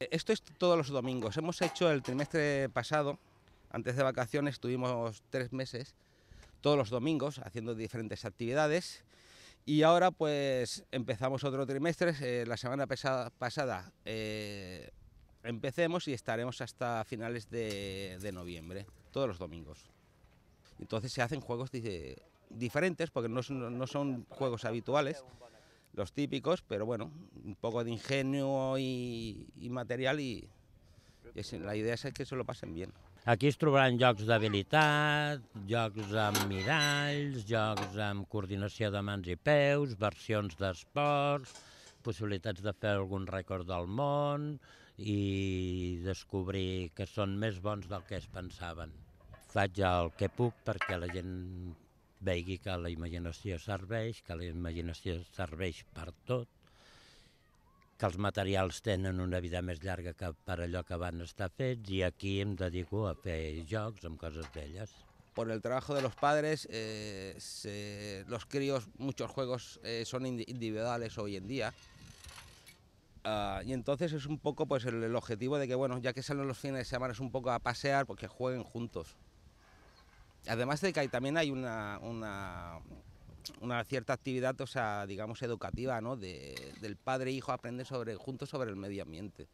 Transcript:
Esto es todos los domingos. Hemos hecho el trimestre pasado, antes de vacaciones, estuvimos tres meses, todos los domingos, haciendo diferentes actividades. Y ahora pues empezamos otro trimestre, eh, la semana pasada eh, empecemos y estaremos hasta finales de, noviembre, todos los domingos. Entonces se hacen juegos diferentes porque no son, juegos habituales, los típicos, pero bueno, un poco de ingenio y, material y, la idea es que se lo pasen bien. Aquí es trobaran jocs d'habilitat, jocs amb miralls, jocs amb coordinació de mans i peus, versions d'esports, possibilitats de fer algun rècord del món i descobrir que són més bons del que es pensaven. Faig el que puc perquè la gent vegi que la imaginació serveix, que la imaginació serveix per tot, que els materials tenen una vida més llarga que per allò que van estar fets i aquí em dedico a fer jocs amb coses velles. Por el trabajo de los padres, eh, se, los críos, muchos juegos eh, son individuales hoy en día. Uh, y entonces es un poco pues el, el, objetivo de que, bueno, ya que salen los fines de semana es un poco a pasear, porque jueguen juntos. Además de que hay, también hay una, una, cierta actividad, o sea, digamos, educativa, ¿no? De, del padre e hijo aprender sobre, juntos sobre el medio ambiente.